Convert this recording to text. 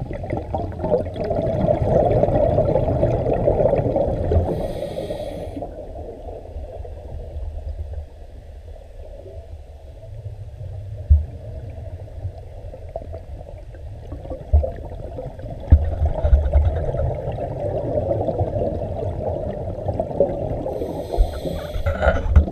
þá er